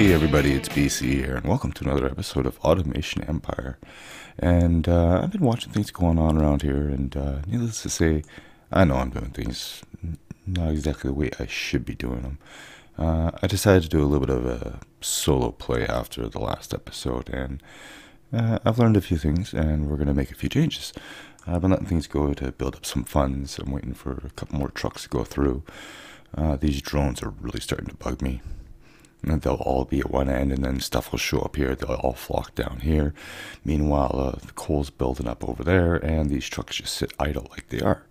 Hey everybody, it's BC here, and welcome to another episode of Automation Empire. And uh, I've been watching things going on around here, and uh, needless to say, I know I'm doing things not exactly the way I should be doing them. Uh, I decided to do a little bit of a solo play after the last episode, and uh, I've learned a few things, and we're going to make a few changes. I've been letting things go to build up some funds. I'm waiting for a couple more trucks to go through. Uh, these drones are really starting to bug me and they'll all be at one end, and then stuff will show up here. They'll all flock down here. Meanwhile, uh, the coal's building up over there, and these trucks just sit idle like they are.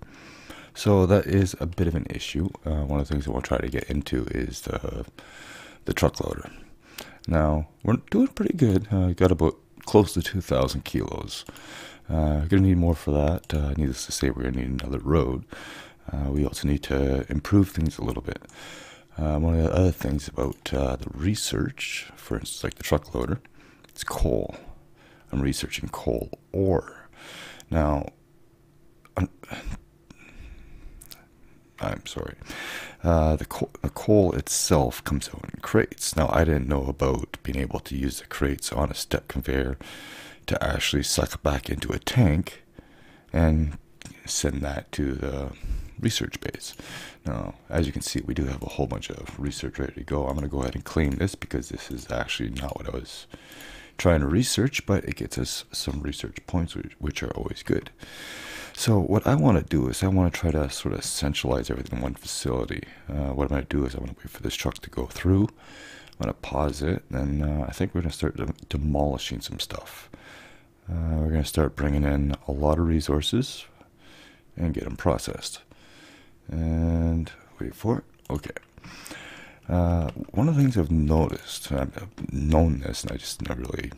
So that is a bit of an issue. Uh, one of the things that we'll try to get into is the the truck loader. Now we're doing pretty good. Uh, got about close to 2,000 kilos. Uh, gonna need more for that. Uh, needless to say, we're gonna need another road. Uh, we also need to improve things a little bit. Uh, one of the other things about uh, the research, for instance, like the truck loader, it's coal. I'm researching coal ore. Now, I'm, I'm sorry. Uh, the, coal, the coal itself comes out in crates. Now, I didn't know about being able to use the crates on a step conveyor to actually suck back into a tank and send that to the research base. Now, as you can see, we do have a whole bunch of research ready to go. I'm going to go ahead and claim this because this is actually not what I was trying to research, but it gets us some research points, which, are always good. So what I want to do is I want to try to sort of centralize everything in one facility. Uh, what I'm going to do is I'm going to wait for this truck to go through. I'm going to pause it, and uh, I think we're going to start de demolishing some stuff. Uh, we're going to start bringing in a lot of resources and get them processed and wait for it. Okay. Uh, one of the things I've noticed, I've known this, and I just never really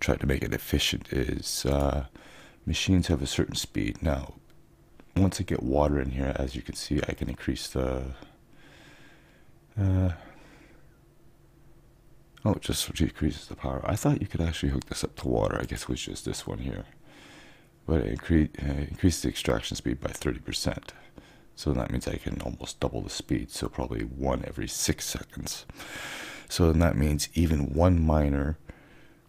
tried to make it efficient, is uh, machines have a certain speed. Now, once I get water in here, as you can see, I can increase the. Uh, oh, it just decreases the power. I thought you could actually hook this up to water. I guess it was just this one here. But it incre uh, increased the extraction speed by 30%. So that means I can almost double the speed, so probably one every six seconds. So then that means even one miner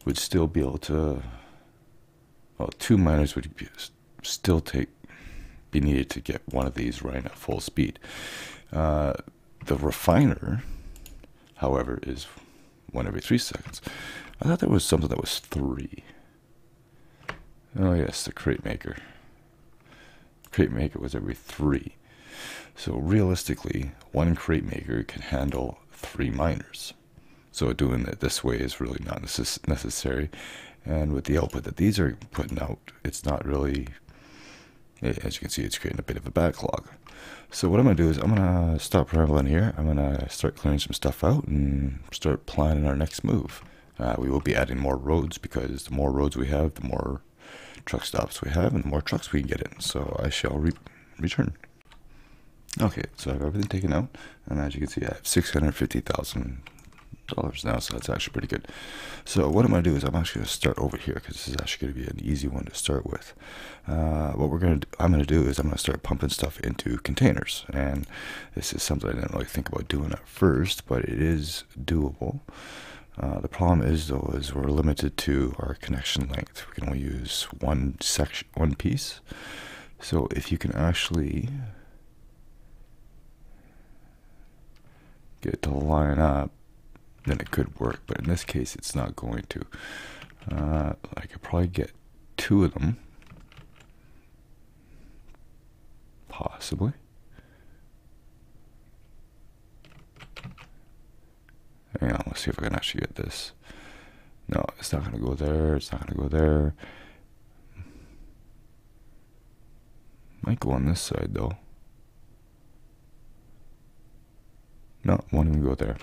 would still be able to, well, two miners would be, still take be needed to get one of these running at full speed. Uh, the refiner, however, is one every three seconds. I thought there was something that was three. Oh yes, the crate maker. Crate maker was every three. So realistically, one crate maker can handle three miners. So doing it this way is really not necess necessary. And with the output that these are putting out, it's not really, as you can see, it's creating a bit of a backlog. So what I'm going to do is I'm going to stop rambling here. I'm going to start clearing some stuff out and start planning our next move. Uh, we will be adding more roads because the more roads we have, the more truck stops we have and the more trucks we can get in. So I shall re return. Okay, so I have everything taken out, and as you can see, I have six hundred fifty thousand dollars now, so that's actually pretty good. So what I'm going to do is I'm actually going to start over here because this is actually going to be an easy one to start with. Uh, what we're going to I'm going to do is I'm going to start pumping stuff into containers, and this is something I didn't really think about doing at first, but it is doable. Uh, the problem is though is we're limited to our connection length. We can only use one section, one piece. So if you can actually get it to line up, then it could work. But in this case, it's not going to. Uh, I could probably get two of them. Possibly. Hang on, let's see if I can actually get this. No, it's not going to go there. It's not going to go there. Might go on this side, though. No, won't even go there.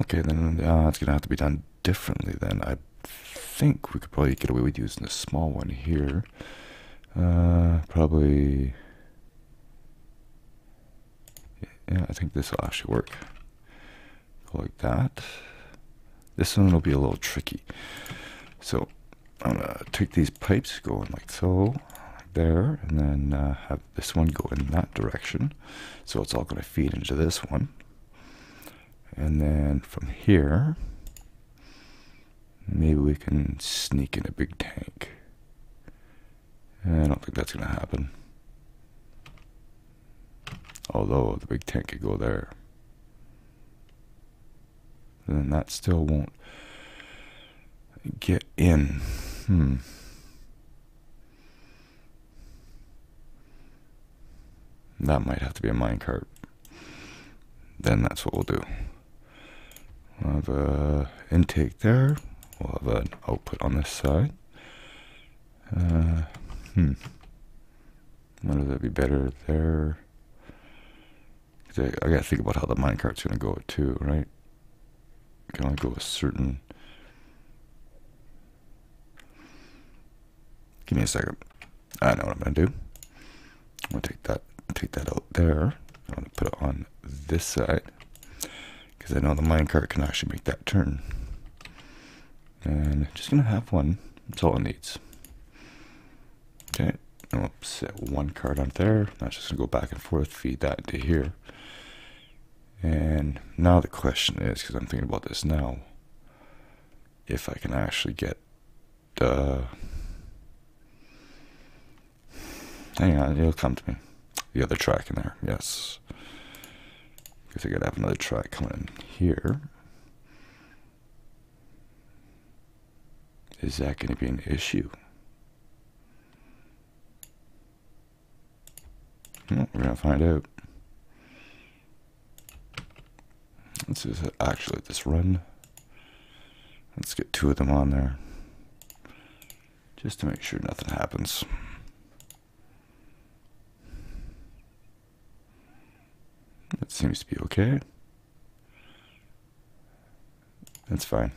Okay, then uh, it's going to have to be done differently then. I think we could probably get away with using a small one here. Uh, probably... Yeah, I think this will actually work. Go like that. This one will be a little tricky. So, I'm to take these pipes going like so there and then uh, have this one go in that direction so it's all going to feed into this one And then from here, maybe we can sneak in a big tank. I don't think that's going to happen. Although the big tank could go there. Then that still won't get in. Hmm. That might have to be a minecart. Then that's what we'll do. We'll have a intake there. We'll have an output on this side. Uh, hmm. Would that'd be better there? I, I gotta think about how the minecart's gonna go too, right? Can only go a certain. Give me a second. I know what I'm gonna do. I'm gonna take that, take that out there. I'm gonna put it on this side because I know the minecart can actually make that turn. And just gonna have one. That's all it needs. Okay. I'll set one card on there. That's just gonna go back and forth, feed that into here. And now the question is, because I'm thinking about this now, if I can actually get uh hang on, it'll come to me. The other track in there, yes. Because I gotta have another track coming in here. Is that gonna be an issue? Well, we're gonna find out. Let's just actually this run. Let's get two of them on there. Just to make sure nothing happens. That seems to be okay. That's fine.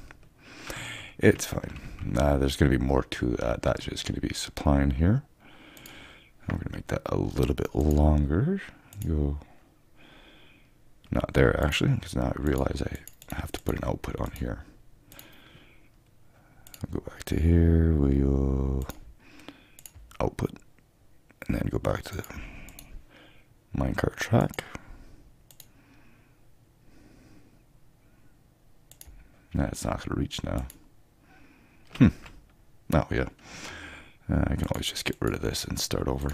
It's fine. Uh, there's going to be more to that. That's just going to be supplying here. I'm going to make that a little bit longer. Go not there actually, because now I realize I have to put an output on here. I'll go back to here, we'll output, and then go back to minecart track. That's not going to reach now. Hmm. Oh, yeah. Uh, I can always just get rid of this and start over.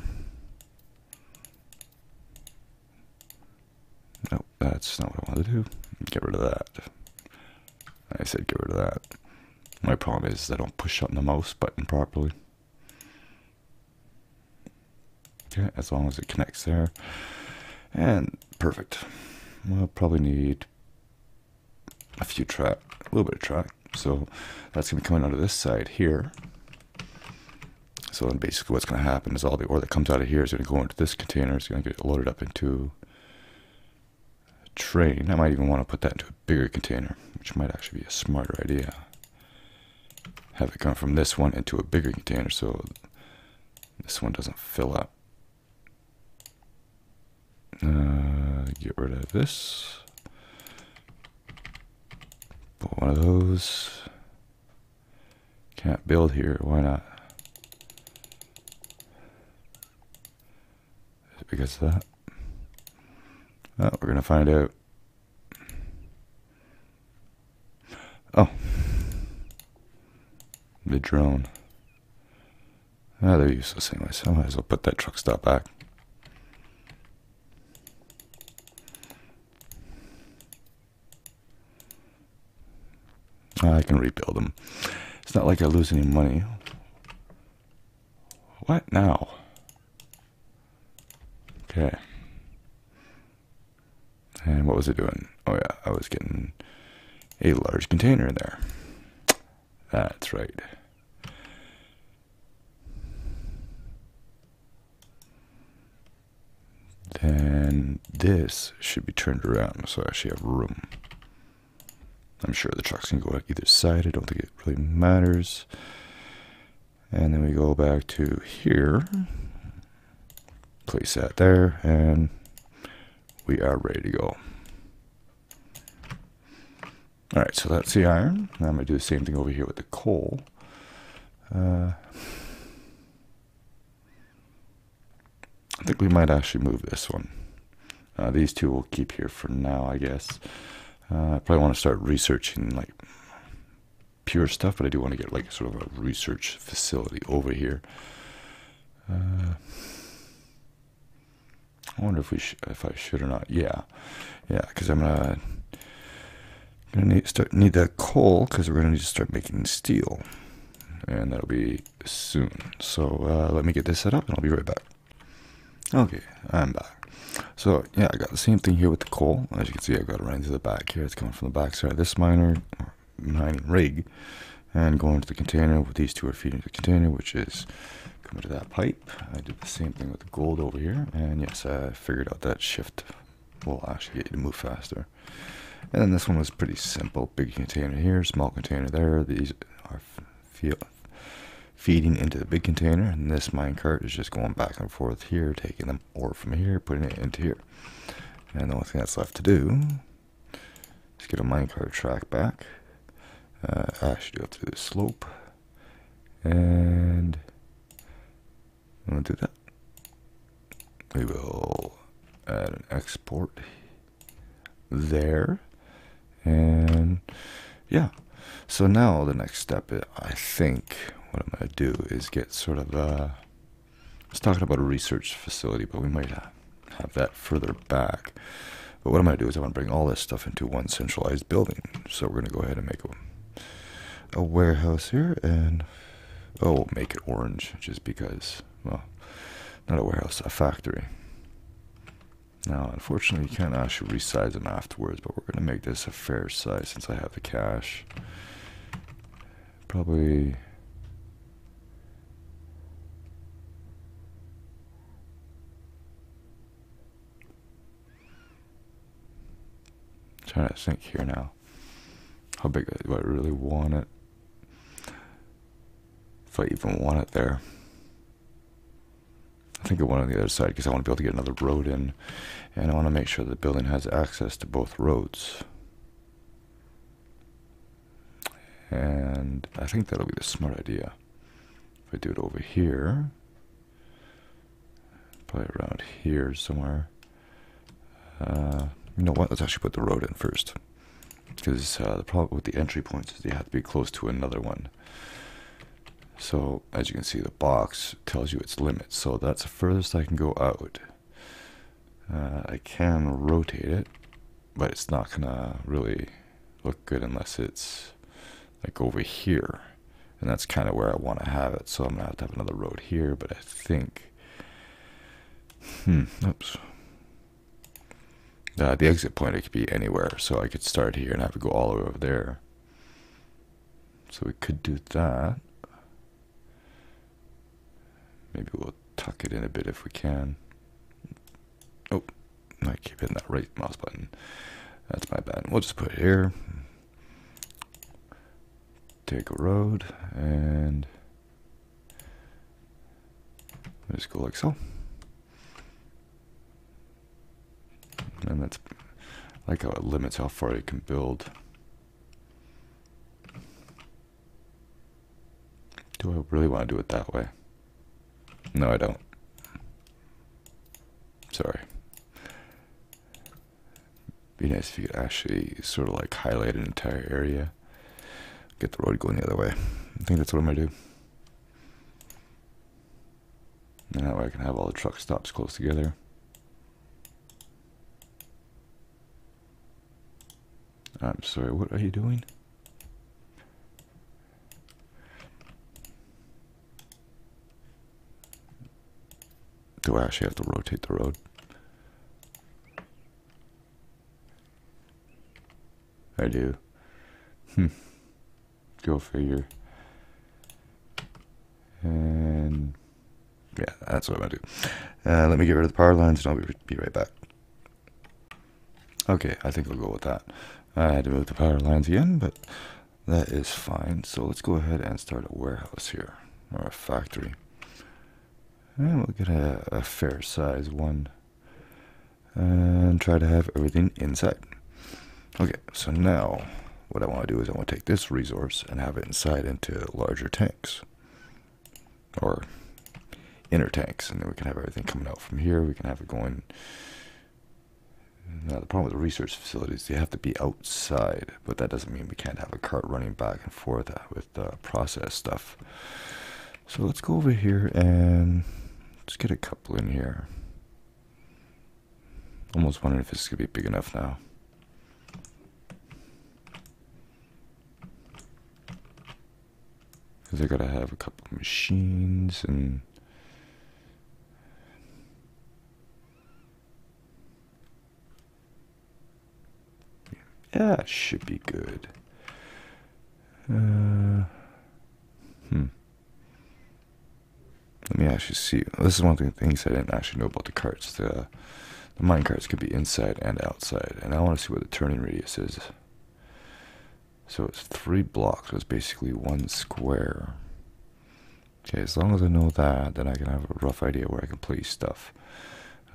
Nope, that's not what I want to do. Get rid of that. I said get rid of that. My problem is I don't push on the mouse button properly. Okay, as long as it connects there. And perfect. We'll probably need a few track, a little bit of track. So that's going to be coming out of this side here. So then basically what's going to happen is all the ore that comes out of here is going to go into this container. It's going to get loaded up into a train. I might even want to put that into a bigger container, which might actually be a smarter idea. Have it come from this one into a bigger container so this one doesn't fill up. Uh, get rid of this. Put one of those. Can't build here, why not? because of that? Oh, we're to find out. Oh. The drone. Ah, they're useless anyway, so I might as well put that truck stop back. I can rebuild them. It's not like I lose any money. What now? Okay. And what was it doing? Oh yeah, I was getting a large container in there. That's right. Then this should be turned around so I actually have room. I'm sure the trucks can go either side. I don't think it really matters. And then we go back to here. Place that there and we are ready to go. Alright, so that's the iron. Now I'm to do the same thing over here with the coal. Uh, I think we might actually move this one. Uh, these two will keep here for now, I guess. Uh, I probably want to start researching like pure stuff, but I do want to get like sort of a research facility over here. Uh, I wonder if we if I should or not. Yeah, yeah, because I'm gonna gonna need start need that coal because we're gonna need to start making steel, and that'll be soon. So uh, let me get this set up, and I'll be right back. Okay, I'm back. So yeah, I got the same thing here with the coal. As you can see, I've got it running to the back here. It's coming from the back side of this miner mining rig, and going to the container. With these two are feeding the container, which is coming to that pipe. I did the same thing with the gold over here, and yes, I figured out that shift will actually get you to move faster. And then this one was pretty simple. Big container here, small container there. These are feeding into the big container, and this minecart is just going back and forth here, taking the ore from here, putting it into here. And the only thing that's left to do is get a minecart track back. Uh, actually, go through the slope, and I'm gonna do that. We will add an export there. And yeah, so now the next step, I think what I'm going to do is get sort of, uh, I was talking about a research facility, but we might have that further back. But what I'm going to do is I want to bring all this stuff into one centralized building. So we're going to go ahead and make a, a warehouse here and, oh, make it orange just because, well, not a warehouse, a factory. Now, unfortunately, you can't actually resize them afterwards, but we're going to make this a fair size since I have the cash. Probably... trying to think here now. How big do I really want it? If I even want it there. I think of one on the other side because I want to be able to get another road in and I want to make sure the building has access to both roads. And I think that'll be the smart idea. If I do it over here, probably around here somewhere. Uh, you know what, let's actually put the road in first. Because uh, the problem with the entry points is they have to be close to another one. So as you can see, the box tells you its limits. So that's the furthest I can go out. Uh, I can rotate it, but it's not gonna really look good unless it's like over here. And that's kind of where I want to have it. So I'm gonna have to have another road here, but I think, hmm, oops. Uh, the exit point, it could be anywhere. So I could start here and have to go all the way over there. So we could do that. Maybe we'll tuck it in a bit if we can. Oh, I keep hitting that right mouse button. That's my bad. We'll just put it here. Take a road and just go like so. And that's like how it limits how far you can build. Do I really want to do it that way? No, I don't. Sorry. Be nice if you could actually sort of like highlight an entire area. Get the road going the other way. I think that's what I'm gonna do. And that way I can have all the truck stops close together. I'm sorry, what are you doing? Do I actually have to rotate the road? I do. Hmm. Go figure. And yeah, that's what I'm gonna do. Uh, let me get rid of the power lines and I'll be, be right back. Okay, I think I'll go with that. I had to move the power lines again, but that is fine. So let's go ahead and start a warehouse here, or a factory. And we'll get a, a fair size one. And try to have everything inside. Okay, so now what I want to do is I want to take this resource and have it inside into larger tanks. Or inner tanks. And then we can have everything coming out from here. We can have it going Now, the problem with the research facilities, they have to be outside, but that doesn't mean we can't have a cart running back and forth uh, with uh, process stuff. So let's go over here and let's get a couple in here. Almost wondering if this to be big enough now. Because I got to have a couple machines and Yeah, it should be good. Uh, hmm. Let me actually see. This is one of the things I didn't actually know about the carts. The, the mine carts can be inside and outside. And I want to see what the turning radius is. So it's three blocks. So it's basically one square. Okay, as long as I know that, then I can have a rough idea where I can place stuff.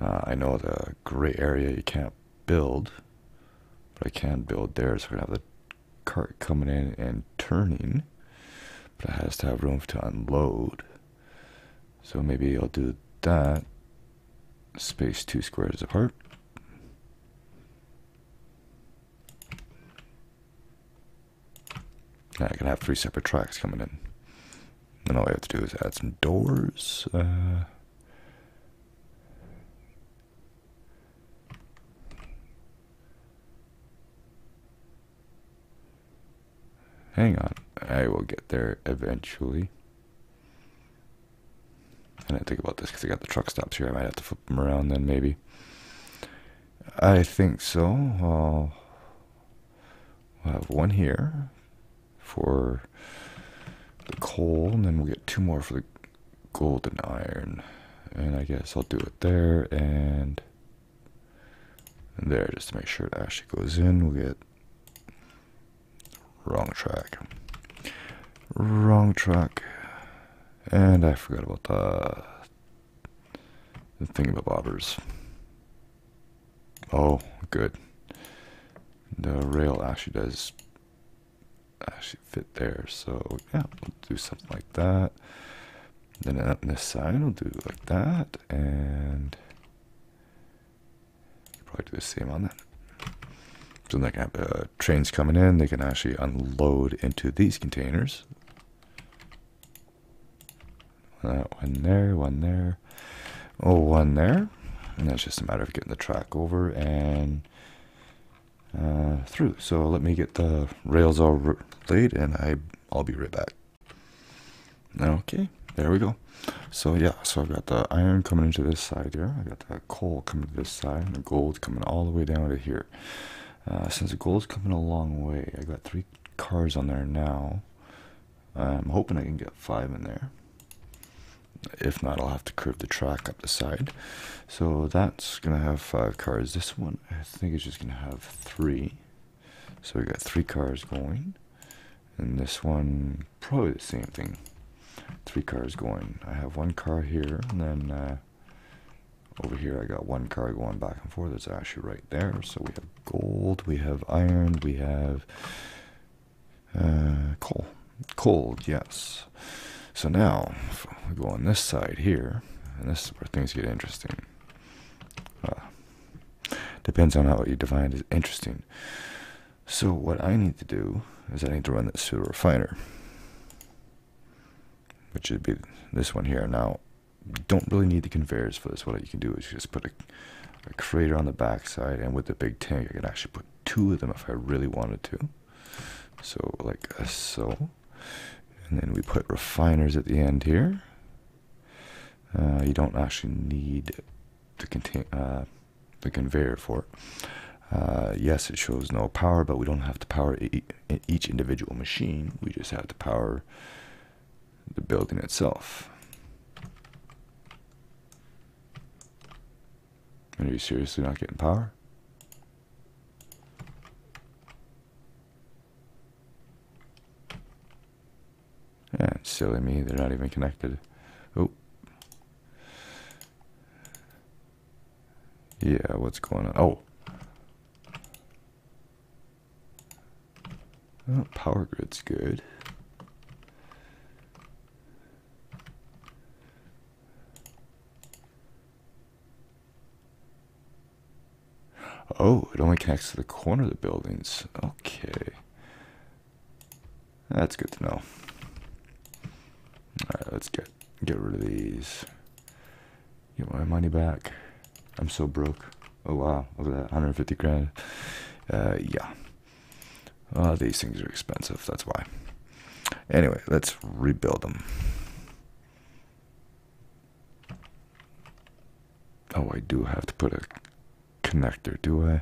Uh, I know the gray area you can't build I can build there. So we're gonna have the cart coming in and turning, but it has to have room to unload. So maybe I'll do that. Space two squares apart. Now I can have three separate tracks coming in. Then all I have to do is add some doors. Uh, Hang on, I will get there eventually. I didn't think about this because I got the truck stops here. I might have to flip them around then, maybe. I think so. I'll, we'll have one here for the coal, and then we'll get two more for the gold and iron. And I guess I'll do it there and, and there just to make sure it actually goes in. We'll get Wrong track. Wrong track. And I forgot about the, the thingamabobbers. Oh, good. The rail actually does actually fit there. So yeah, we'll do something like that. Then on this side, we'll do like that, and probably do the same on that. So have uh, trains coming in, they can actually unload into these containers. Uh, one there, one there, oh, one there. And that's just a matter of getting the track over and uh, through. So let me get the rails all laid and I, I'll be right back. Okay, there we go. So yeah, so I've got the iron coming into this side here. I got the coal coming to this side and the gold coming all the way down to here. Uh, since the gold's coming a long way, I got three cars on there now. I'm hoping I can get five in there. If not, I'll have to curve the track up the side. So that's going to have five cars. This one, I think, is just going to have three. So we got three cars going. And this one, probably the same thing. Three cars going. I have one car here, and then uh, over here I got one car going back and forth. It's actually right there. So we have gold, we have iron, we have uh, coal. Coal, yes. So now we go on this side here, and this is where things get interesting. Uh, depends on how you define as interesting. So what I need to do is I need to run this through a refiner, which would be this one here. Now don't really need the conveyors for this. What you can do is you just put a, a crater on the backside, and with the big tank, I can actually put two of them if I really wanted to. So like so, and then we put refiners at the end here. Uh, you don't actually need the contain uh, the conveyor for it. Uh, yes, it shows no power, but we don't have to power e each individual machine. We just have to power the building itself. Are you seriously not getting power? Yeah, silly me, they're not even connected. Oh. Yeah, what's going on? Oh. oh power grid's good. Oh, it only connects to the corner of the buildings. Okay. That's good to know. Alright, let's get get rid of these. Get my money back. I'm so broke. Oh wow, look at that, 150 grand. Uh, yeah. Uh, these things are expensive, that's why. Anyway, let's rebuild them. Oh, I do have to put a connector, do I?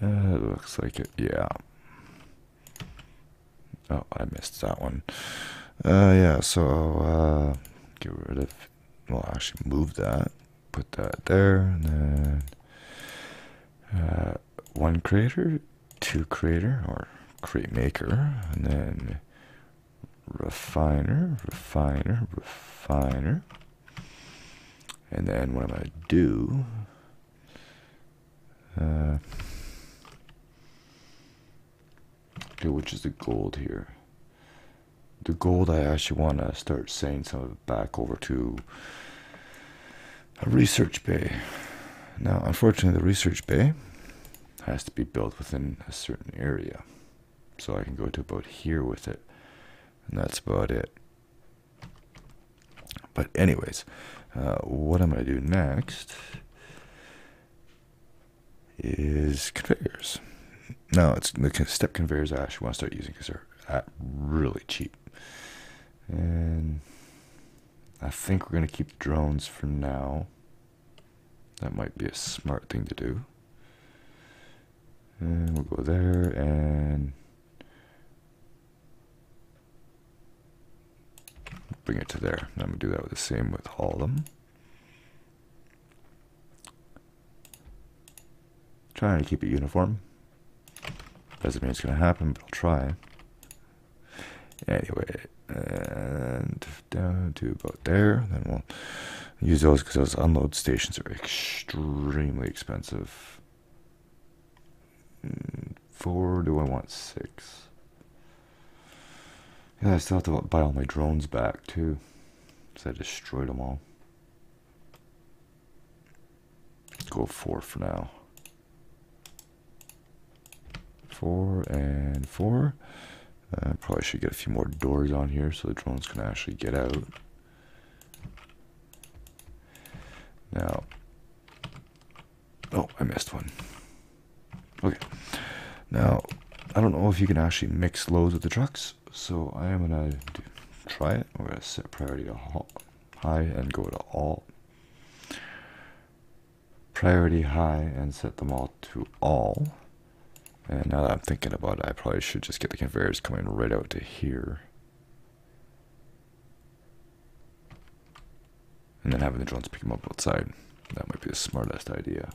Uh, it looks like it, yeah. Oh, I missed that one. Uh, yeah, so, uh, get rid of, well, actually move that, put that there, and then, uh, one creator, two creator, or create maker, and then refiner, refiner, refiner. And then what I'm going to do, uh, okay, which is the gold here? The gold, I actually want to start saying some of it back over to a research bay. Now, unfortunately, the research bay has to be built within a certain area. So I can go to about here with it. And that's about it. But anyways, uh, what I'm going to do next is conveyors. No, it's the step conveyors I actually want to start using because they're at really cheap. And I think we're going to keep the drones for now. That might be a smart thing to do. And we'll go there and bring it to there. I'm going to do that with the same with all of them. Trying to keep it uniform. Doesn't mean it's going to happen, but I'll try. Anyway, and down to about there. Then we'll use those because those unload stations are extremely expensive. Mm, four, do I want six? Yeah, I still have to buy all my drones back too. Because I destroyed them all. Go four for now. Four and four. Uh, probably should get a few more doors on here so the drones can actually get out. Now, oh, I missed one. Okay. Now, I don't know if you can actually mix loads with the trucks. So I am gonna do, try it. We're gonna set priority to high and go to all. Priority high and set them all to all. And now that I'm thinking about it, I probably should just get the conveyors coming right out to here. And then having the drones pick them up outside. That might be the smartest idea.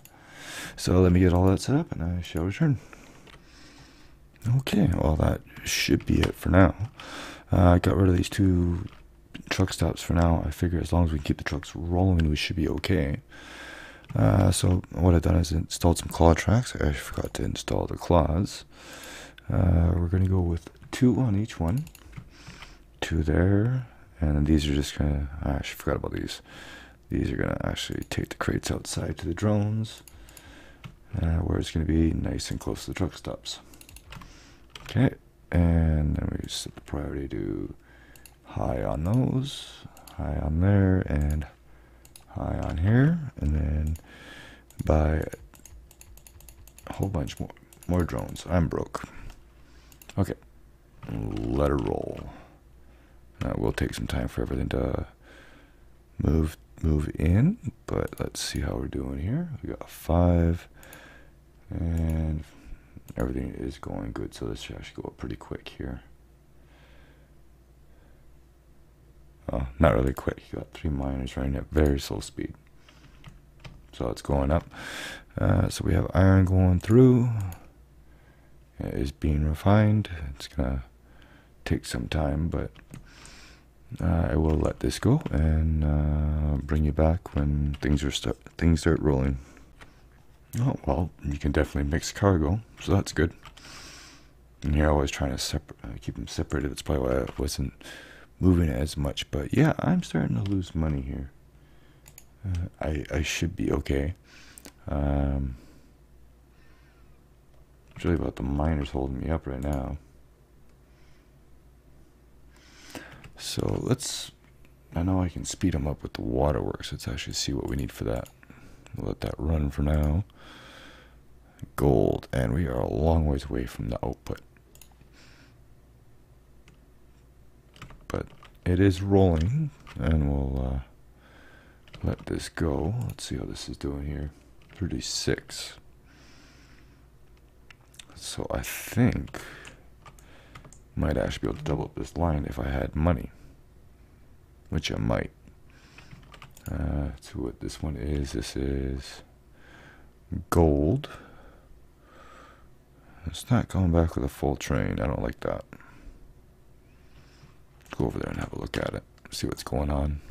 So let me get all that set up and I shall return. Okay, well that should be it for now. Uh, I got rid of these two truck stops for now. I figure as long as we keep the trucks rolling, we should be okay. Uh, so what I've done is installed some claw tracks. I forgot to install the claws. Uh, we're going to go with two on each one. Two there. And these are just going to... I actually forgot about these. These are going to actually take the crates outside to the drones. Uh, where it's going to be nice and close to the truck stops. Okay, and then we set the priority to high on those, high on there, and high on here, and then buy a whole bunch more, more drones. I'm broke. Okay, let her roll. Uh, now it will take some time for everything to move move in, but let's see how we're doing here. We got five and everything is going good, so this should actually go up pretty quick here. Oh, not really quick. You got three miners running at very slow speed. So it's going up. Uh, so we have iron going through. It is being refined. It's gonna take some time, but uh, I will let this go and uh, bring you back when things are start things start rolling. Oh, well, you can definitely mix cargo, so that's good. And I was trying to separate, keep them separated. That's probably why I wasn't moving as much. But yeah, I'm starting to lose money here. Uh, I, I should be okay. Um, really about the miners holding me up right now. So let's, I know I can speed them up with the waterworks. Let's actually see what we need for that. We'll let that run for now. Gold, and we are a long ways away from the output. But it is rolling, and we'll uh, let this go. Let's see how this is doing here. 36. So I think might actually be able to double up this line if I had money, which I might. Uh, so what this one is, this is gold. It's not coming back with a full train. I don't like that. Go over there and have a look at it. See what's going on.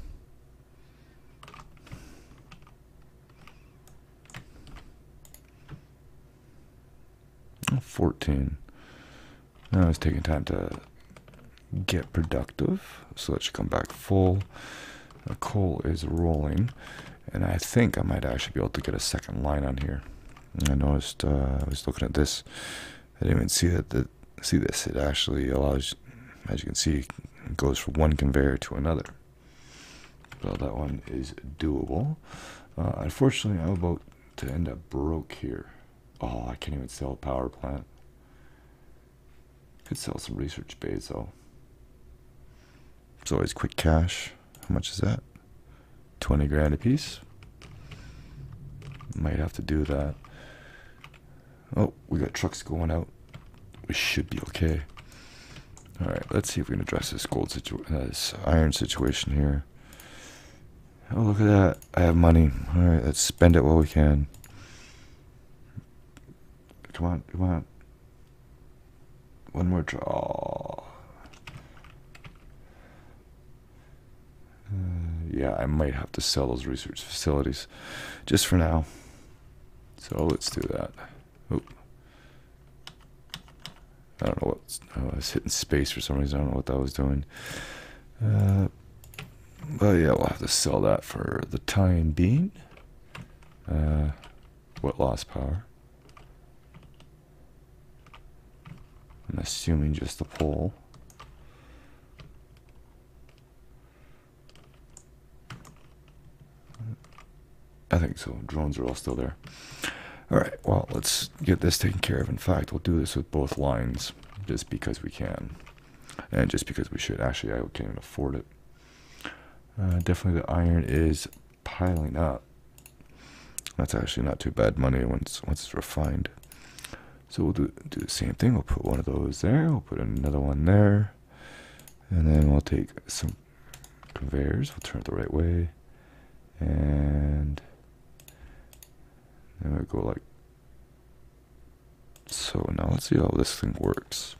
14. Now it's taking time to get productive, so that should come back full. The coal is rolling, and I think I might actually be able to get a second line on here. I noticed uh, I was looking at this. I didn't even see that. The, see this? It actually allows, as you can see, it goes from one conveyor to another. So that one is doable. Uh, unfortunately, I'm about to end up broke here. Oh, I can't even sell a power plant. Could sell some research bays though. It's always quick cash. How much is that? 20 grand a piece. Might have to do that. Oh, we got trucks going out. We should be okay. Alright, let's see if we can address this gold situation, uh, this iron situation here. Oh, look at that. I have money. Alright, let's spend it while we can. Come on, come on. One more draw. Uh, yeah, I might have to sell those research facilities just for now. So let's do that. I don't know what I was hitting space for some reason. I don't know what that was doing. Uh, but yeah, we'll have to sell that for the time being. Uh, what lost power? I'm assuming just the pole. I think so. Drones are all still there. All right, well, let's get this taken care of. In fact, we'll do this with both lines just because we can. And just because we should. Actually, I can't even afford it. Uh, definitely the iron is piling up. That's actually not too bad money once once it's refined. So we'll do, do the same thing. We'll put one of those there. We'll put another one there. And then we'll take some conveyors. We'll turn it the right way. And then we'll go like so. Now let's see how this thing works.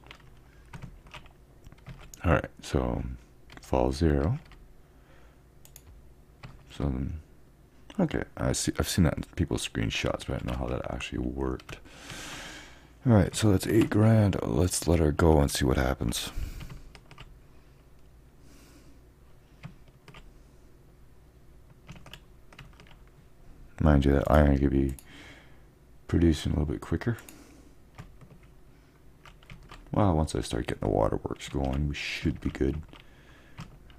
Alright, so fall zero. So then, okay, I see. I've seen that in people's screenshots, but I don't know how that actually worked. Alright, so that's eight grand. Let's let her go and see what happens. Mind you, that iron could be producing a little bit quicker. Well, once I start getting the waterworks going, we should be good.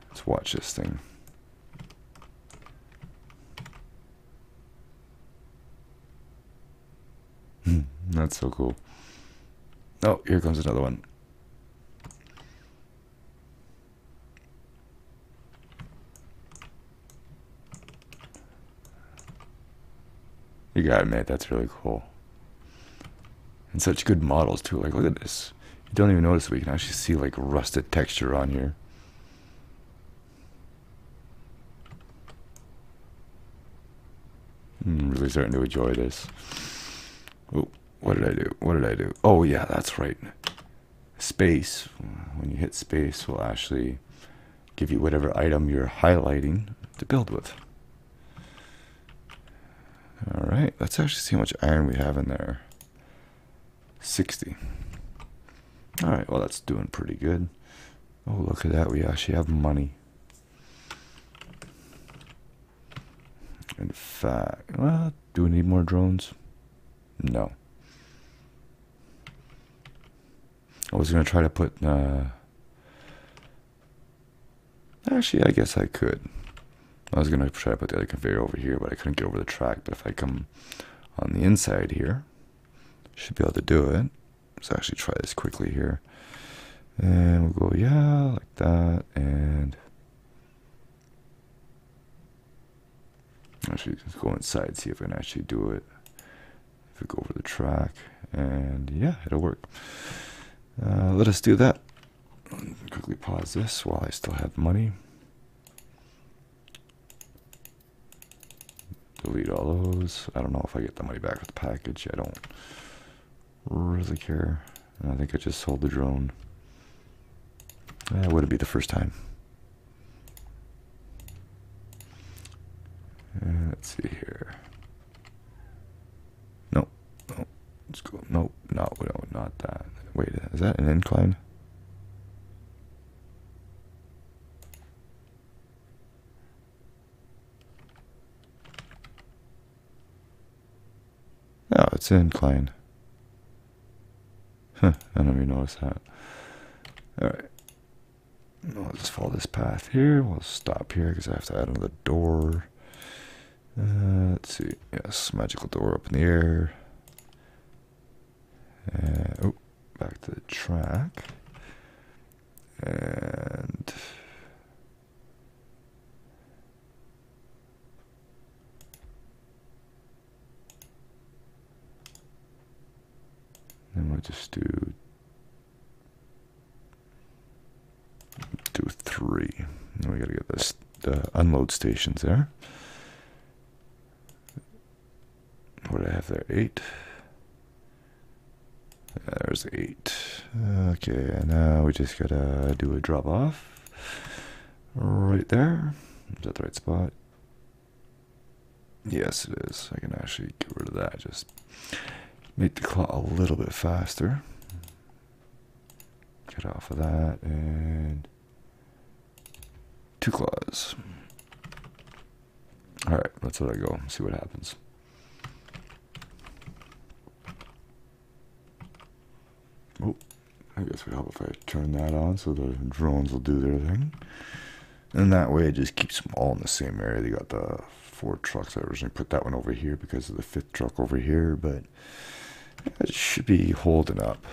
Let's watch this thing. That's so cool. Oh, here comes another one. You gotta admit, that's really cool. And such good models too. Like, look at this. You don't even notice we can actually see like rusted texture on here. I'm hmm, really starting to enjoy this. Oh. What did I do? What did I do? Oh, yeah, that's right. Space, when you hit space, will actually give you whatever item you're highlighting to build with. All right, let's actually see how much iron we have in there. 60. All right, well, that's doing pretty good. Oh, look at that. We actually have money. In fact, well, do we need more drones? No. I was going to try to put... Uh, actually, I guess I could. I was going to try to put the other conveyor over here, but I couldn't get over the track. But if I come on the inside here, should be able to do it. Let's actually try this quickly here. And we'll go, yeah, like that. And actually let's go inside, see if I can actually do it. If we go over the track, and yeah, it'll work. Uh, let us do that. Quickly pause this while I still have money. Delete all those. I don't know if I get the money back with the package. I don't really care. I think I just sold the drone. That wouldn't be the first time. Uh, let's see here. Nope. Nope. Let's go. Nope. No, no, not that. Wait, is that an incline? No, it's an incline. Huh, I don't even notice that. Alright. I'll just follow this path here. We'll stop here because I have to add another door. Uh, let's see. Yes, magical door up in the air. Uh, oh, back to the track. And then we'll just do do three. And we gotta get this the unload stations there. What do I have there? Eight. There's eight. Okay, now we just gotta do a drop off. Right there. Is that the right spot? Yes, it is. I can actually get rid of that. Just make the claw a little bit faster. Get off of that and two claws. Alright, let's let it go. See what happens. Oh, I guess we help if I turn that on so the drones will do their thing. And that way it just keeps them all in the same area. They got the four trucks. I originally put that one over here because of the fifth truck over here, but it should be holding up.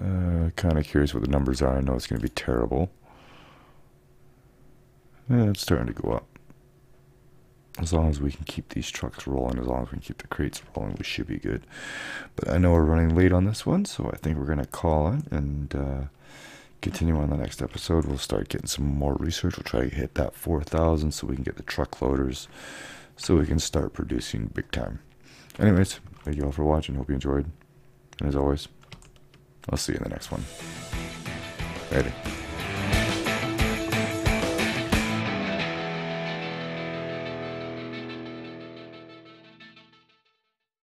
Uh, kind of curious what the numbers are. I know it's going to be terrible. Yeah, it's starting to go up. As long as we can keep these trucks rolling, as long as we can keep the crates rolling, we should be good. But I know we're running late on this one, so I think we're going to call it and uh, continue on the next episode. We'll start getting some more research. We'll try to hit that 4,000 so we can get the truck loaders so we can start producing big time. Anyways, thank you all for watching. Hope you enjoyed. And as always, I'll see you in the next one. Later.